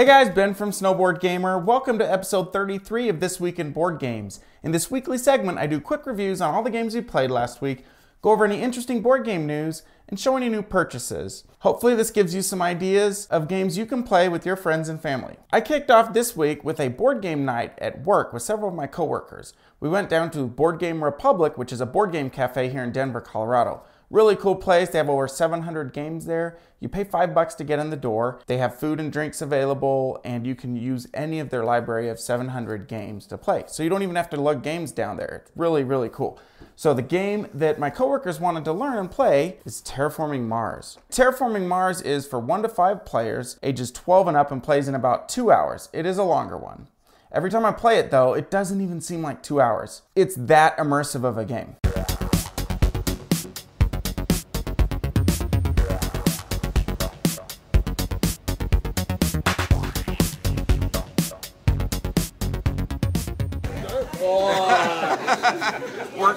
Hey guys, Ben from Snowboard Gamer. Welcome to episode 33 of This Week in Board Games. In this weekly segment, I do quick reviews on all the games we played last week, go over any interesting board game news, and show any new purchases. Hopefully, this gives you some ideas of games you can play with your friends and family. I kicked off this week with a board game night at work with several of my coworkers. We went down to Board Game Republic, which is a board game cafe here in Denver, Colorado. Really cool place. They have over 700 games there. You pay five bucks to get in the door. They have food and drinks available, and you can use any of their library of 700 games to play. So you don't even have to lug games down there. It's really, really cool. So the game that my coworkers wanted to learn and play is Terraforming Mars. Terraforming Mars is for one to five players, ages 12 and up, and plays in about two hours. It is a longer one. Every time I play it, though, it doesn't even seem like two hours. It's that immersive of a game.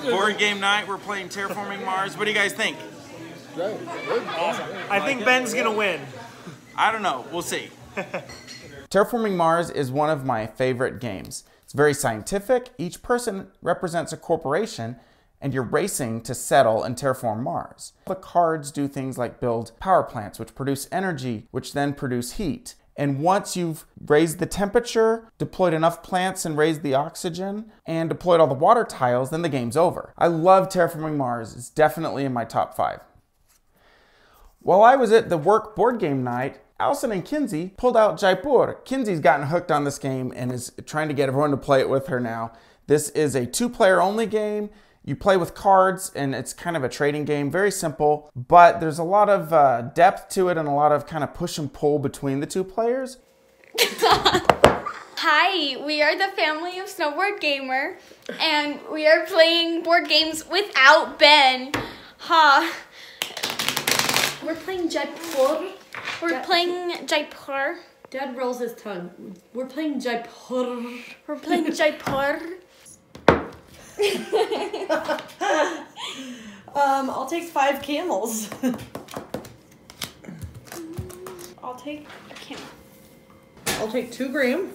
Board game night. We're playing Terraforming Mars. What do you guys think? I think Ben's gonna win. I don't know. We'll see. Terraforming Mars is one of my favorite games. It's very scientific. Each person represents a corporation, and you're racing to settle and terraform Mars. The cards do things like build power plants, which produce energy, which then produce heat. And once you've raised the temperature, deployed enough plants and raised the oxygen, and deployed all the water tiles, then the game's over. I love Terraforming Mars. It's definitely in my top five. While I was at the work board game night, Allison and Kinsey pulled out Jaipur. Kinsey's gotten hooked on this game and is trying to get everyone to play it with her now. This is a two player only game. You play with cards and it's kind of a trading game, very simple, but there's a lot of uh, depth to it and a lot of kind of push and pull between the two players. Hi, we are the family of Snowboard Gamer, and we are playing board games without Ben. Ha. We're playing Jaipur. We're playing Jaipur. Dad rolls his tongue. We're playing Jaipur. We're playing Jaipur. Um, I'll take five camels. I'll take a camel. I'll take two gram.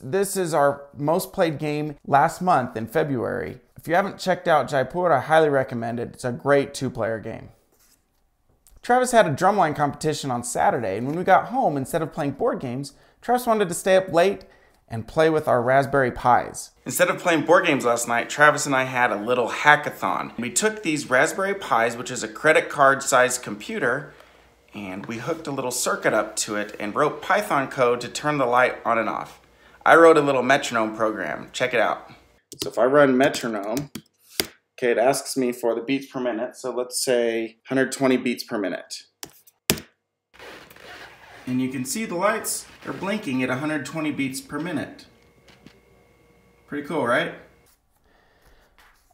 This is our most played game last month in February. If you haven't checked out Jaipur, I highly recommend it. It's a great two player game. Travis had a drumline competition on Saturday, and when we got home, instead of playing board games, Travis wanted to stay up late and play with our Raspberry Pis. Instead of playing board games last night, Travis and I had a little hackathon. We took these Raspberry Pis, which is a credit card sized computer, and we hooked a little circuit up to it and wrote Python code to turn the light on and off. I wrote a little metronome program. Check it out. So if I run metronome, okay, it asks me for the beats per minute. So let's say 120 beats per minute. And you can see the lights are blinking at 120 beats per minute. Pretty cool, right?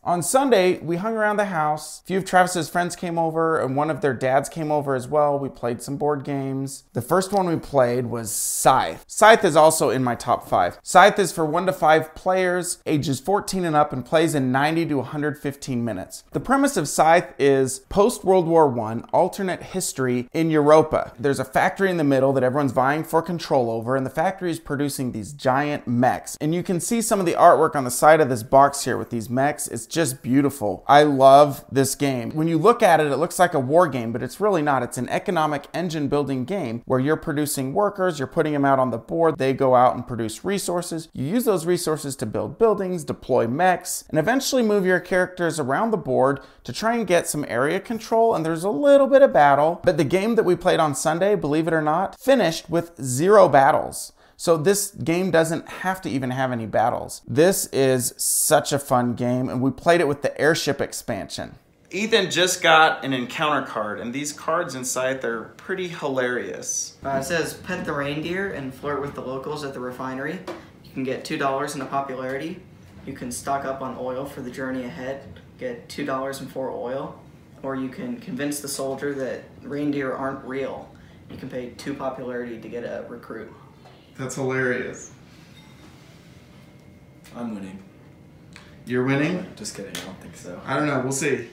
On Sunday, we hung around the house. A few of Travis's friends came over, and one of their dads came over as well. We played some board games. The first one we played was Scythe. Scythe is also in my top five. Scythe is for one to five players, ages 14 and up, and plays in 90 to 115 minutes. The premise of Scythe is post World War I, alternate history in Europa. There's a factory in the middle that everyone's vying for control over, and the factory is producing these giant mechs. And you can see some of the artwork on the side of this box here with these mechs. It's just beautiful. I love this game. When you look at it, it looks like a war game, but it's really not. It's an economic engine building game where you're producing workers, you're putting them out on the board, they go out and produce resources. You use those resources to build buildings, deploy mechs, and eventually move your characters around the board to try and get some area control. And there's a little bit of battle, but the game that we played on Sunday, believe it or not, finished with zero battles. So this game doesn't have to even have any battles. This is such a fun game, and we played it with the airship expansion. Ethan just got an encounter card, and these cards inside they're pretty hilarious. Uh, it says pet the reindeer and flirt with the locals at the refinery. You can get $2 in a popularity. You can stock up on oil for the journey ahead, get $2 in 4 oil. Or you can convince the soldier that reindeer aren't real. You can pay 2 popularity to get a recruit. That's hilarious. I'm winning. You're winning? Just kidding, I don't think so. I don't know. We'll see.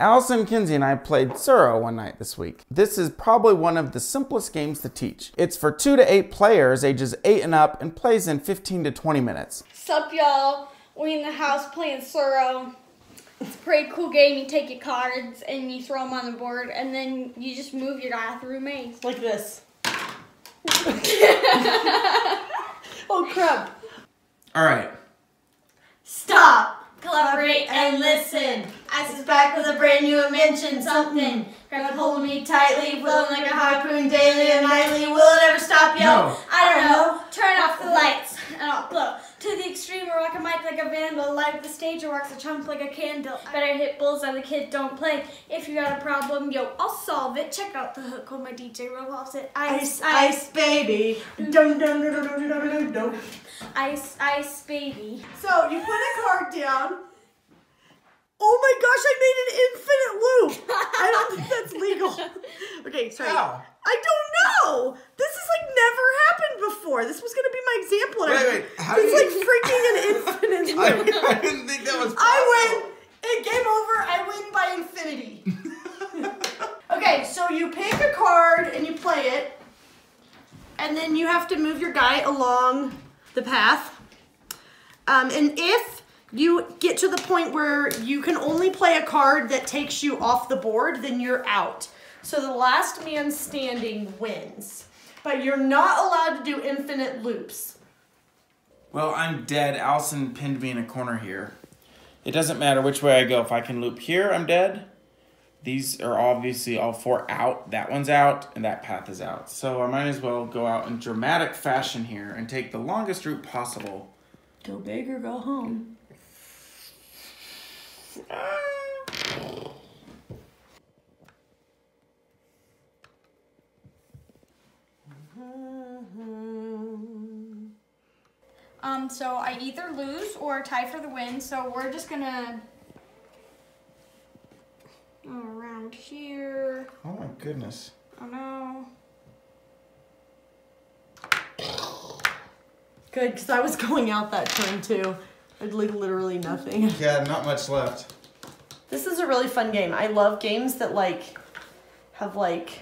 Allison, Kinsey, and I played Tsuro one night this week. This is probably one of the simplest games to teach. It's for two to eight players, ages eight and up, and plays in 15 to 20 minutes. Sup, y'all? We in the house playing Tsuro. It's a pretty cool game. You take your cards and you throw them on the board, and then you just move your guy through a maze. Like this. oh crap. All right. Stop, collaborate, and listen. Ice is back with a brand new invention, something. Grab it, hold me tightly, flowing like a harpoon daily and nightly. Will it ever stop, yo? No. I don't know. Turn off the lights and I'll glow. To the extreme, or rock a mic like a vandal. Light the stage or wax a chump like a candle. Better hit bullseye, the kid don't play. If you got a problem, yo, I'll solve it. Check out the hook when my DJ revolves it. Ice, ice, baby. Mm. Dum dum dum dum dum dum dum dum. Ice, ice, baby. So you put a card down. Oh my gosh, I made an infinite loop. I don't think that's legal. Okay, sorry. How? I don't know. This has like never happened before. This was gonna be my example. and I- Wait, wait, how It's do like you- freaking an infinite loop. I, didn't think that was possible. I win. It game over. I win by infinity. okay, so you pick a card and you play it, and then you have to move your guy along the path. Um, and if you get to the point where you can only play a card that takes you off the board, then you're out. So the last man standing wins. But you're not allowed to do infinite loops. Well, I'm dead. Allison pinned me in a corner here. It doesn't matter which way I go. If I can loop here, I'm dead. These are obviously all four out. That one's out, and that path is out. So I might as well go out in dramatic fashion here and take the longest route possible. Go big or go home. Um, so I either lose or tie for the win. So we're just gonna go around here. Oh my goodness. Oh no. Good, because I was going out that turn too. I'd like literally nothing. Yeah, not much left. This is a really fun game. I love games that like have like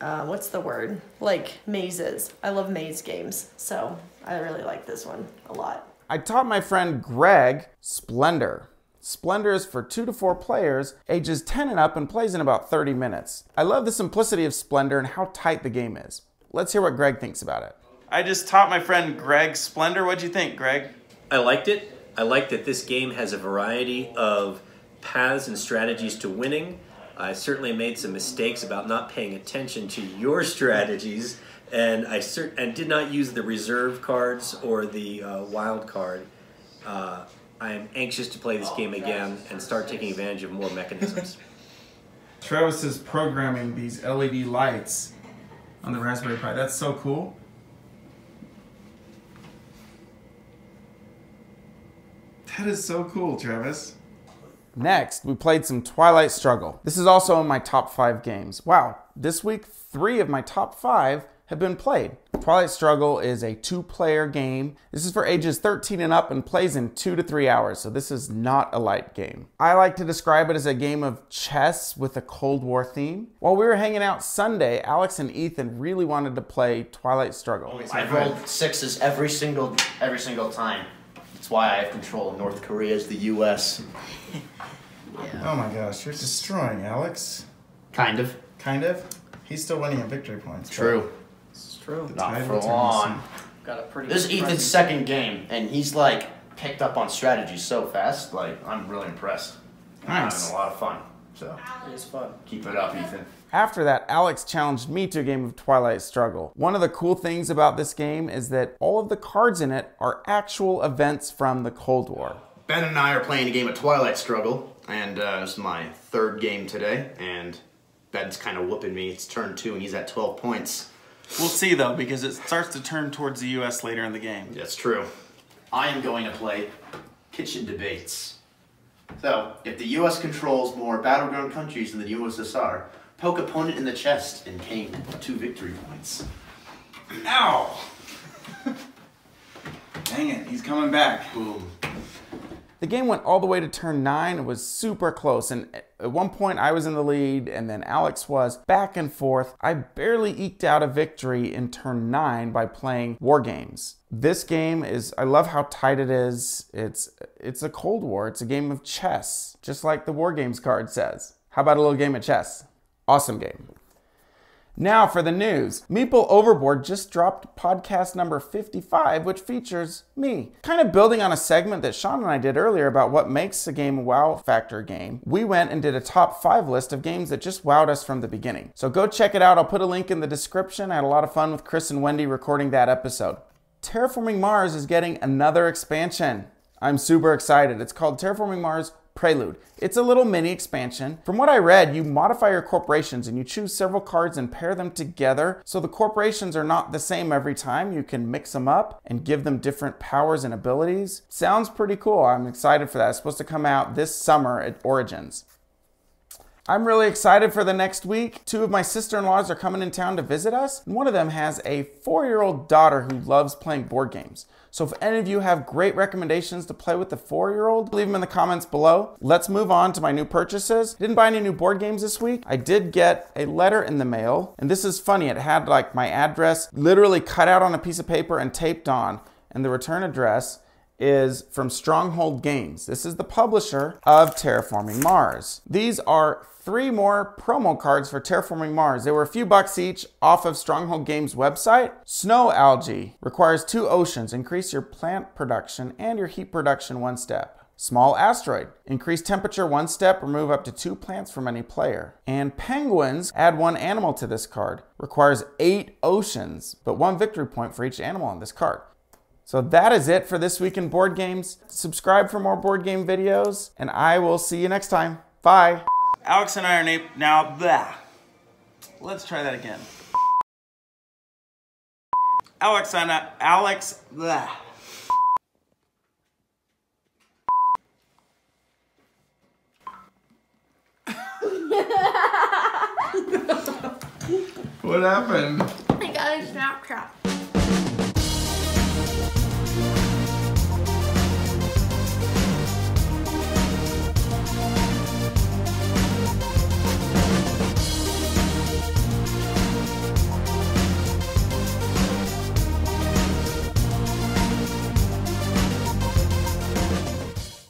uh, what's the word? Like mazes. I love maze games, so I really like this one a lot. I taught my friend Greg Splendor. Splendor is for two to four players, ages 10 and up, and plays in about 30 minutes. I love the simplicity of Splendor and how tight the game is. Let's hear what Greg thinks about it. I just taught my friend Greg Splendor. What'd you think, Greg? I liked it. I like that this game has a variety of paths and strategies to winning. I certainly made some mistakes about not paying attention to your strategies, and I cert- and did not use the reserve cards or the uh, wild card. Uh, I am anxious to play this game again and start taking advantage of more mechanisms. Travis is programming these LED lights on the Raspberry Pi. That's so cool. That is so cool, Travis. Next, we played some Twilight Struggle. This is also in my top five games. Wow, this week, three of my top five have been played. Twilight Struggle is a two player game. This is for ages 13 and up and plays in two to three hours, so this is not a light game. I like to describe it as a game of chess with a Cold War theme. While we were hanging out Sunday, Alex and Ethan really wanted to play Twilight Struggle. I've rolled sixes every single every single time. That's why I have control of North Korea as the U.S. Oh my gosh, you're destroying Alex. Kind of. Kind of. He's still winning at victory points. True. It's true. Not for long. Got a pretty. This is Ethan's presence. second game, and he's like picked up on strategy so fast. Like I'm really impressed. I'm Nice. having a lot of fun. So It is fun. keep it up, Ethan. After that, Alex challenged me to a game of Twilight Struggle. One of the cool things about this game is that all of the cards in it are actual events from the Cold War. Ben and I are playing a game of Twilight Struggle, and uh, this is my third game today. And Ben's kind of whooping me. It's turn two, and he's at 12 points. We'll see though, because it starts to turn towards the US later in the game. That's true. I am going to play kitchen debates. So, if the U.S. controls more battleground countries than the USSR, poke opponent in the chest and gain two victory points. Ow! Dang it, he's coming back. Boom. The game went all the way to turn nine. It was super close. And at one point, I was in the lead, and then Alex was back and forth. I barely eked out a victory in turn nine by playing War Games. This game is, I love how tight it is. It's, it's a Cold War, it's a game of chess, just like the War Games card says. How about a little game of chess? Awesome game. Now for the news. Meeple Overboard just dropped podcast number 55, which features me. Kind of building on a segment that Sean and I did earlier about what makes a game a wow factor game, we went and did a top five list of games that just wowed us from the beginning. So go check it out. I'll put a link in the description. I had a lot of fun with Chris and Wendy recording that episode. Terraforming Mars is getting another expansion. I'm super excited. It's called Terraforming Mars Prelude. It's a little mini expansion. From what I read, you modify your corporations and you choose several cards and pair them together so the corporations are not the same every time. You can mix them up and give them different powers and abilities. Sounds pretty cool. I'm excited for that. It's supposed to come out this summer at Origins. I'm really excited for the next week. Two of my sister in laws are coming in town to visit us, and one of them has a four year old daughter who loves playing board games. So, if any of you have great recommendations to play with the four year old, leave them in the comments below. Let's move on to my new purchases. Didn't buy any new board games this week. I did get a letter in the mail, and this is funny. It had like my address literally cut out on a piece of paper and taped on, and the return address is from Stronghold Games. This is the publisher of Terraforming Mars. These are three more promo cards for Terraforming Mars. They were a few bucks each off of Stronghold Games website. Snow algae requires two oceans, increase your plant production and your heat production one step. Small asteroid. Increase temperature one step, remove up to two plants from any player. And penguins, add one animal to this card. Requires eight oceans, but one victory point for each animal on this card. So that is it for this week in board games. Subscribe for more board game videos, and I will see you next time. Bye. Alex and I are na- now. Blah. Let's try that again. Alex and I, Alex. Blah. what happened? I got a Snapchat.